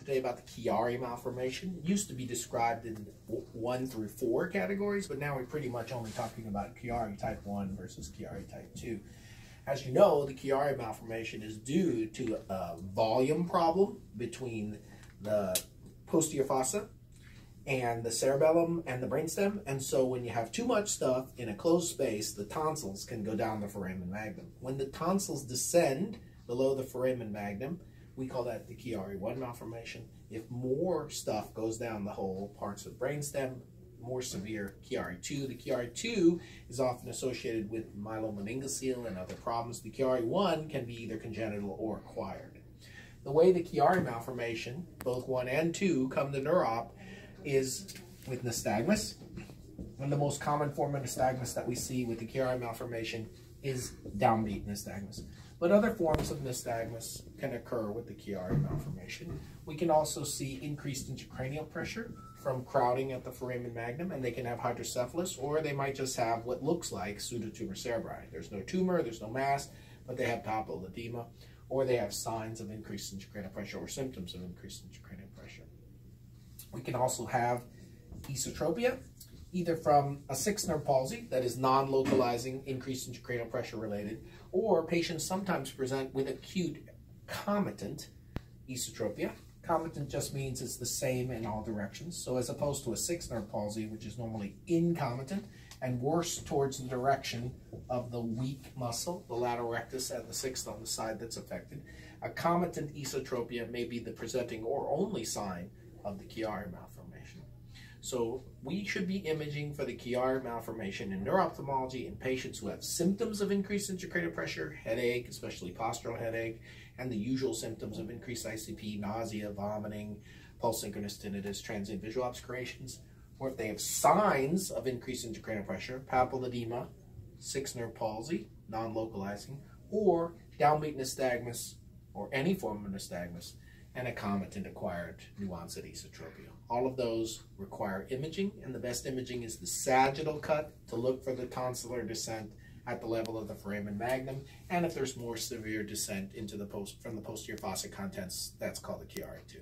today about the Chiari malformation. It used to be described in one through four categories, but now we're pretty much only talking about Chiari type 1 versus Chiari type 2. As you know, the Chiari malformation is due to a volume problem between the posterior fossa and the cerebellum and the brainstem. And so when you have too much stuff in a closed space, the tonsils can go down the foramen magnum. When the tonsils descend below the foramen magnum, we call that the Chiari-1 malformation. If more stuff goes down the whole parts of the brainstem, more severe Chiari-2. The Chiari-2 is often associated with myelomeningocele and other problems. The Chiari-1 can be either congenital or acquired. The way the Chiari malformation, both 1 and 2, come to neurop is with nystagmus. And the most common form of nystagmus that we see with the Chiari malformation is downbeat nystagmus. But other forms of nystagmus can occur with the Chiari malformation. We can also see increased intracranial pressure from crowding at the foramen magnum, and they can have hydrocephalus, or they might just have what looks like pseudotumor cerebri. There's no tumor, there's no mass, but they have papilledema, or they have signs of increased intracranial pressure or symptoms of increased intracranial pressure. We can also have esotropia, either from a sixth nerve palsy that is non-localizing increased intracranial pressure related, or patients sometimes present with acute comitant esotropia. Comitant just means it's the same in all directions. So as opposed to a sixth nerve palsy, which is normally incomitant and worse towards the direction of the weak muscle, the lateral rectus and the sixth on the side that's affected, a comitant esotropia may be the presenting or only sign of the Chiari malformation. So we should be imaging for the Chiari malformation in neuroophthalmology in patients who have symptoms of increased intracranial pressure, headache, especially postural headache, and the usual symptoms of increased ICP, nausea, vomiting, pulse synchronous tinnitus, transient visual obscurations, or if they have signs of increased intracranial pressure, papilledema, sixth nerve palsy, non-localizing, or downbeat nystagmus, or any form of nystagmus, and a comitant acquired nuanced esotropia. All of those require imaging, and the best imaging is the sagittal cut to look for the tonsillar descent at the level of the foramen magnum, and if there's more severe descent into the post from the posterior fossa contents, that's called the Chiari 2.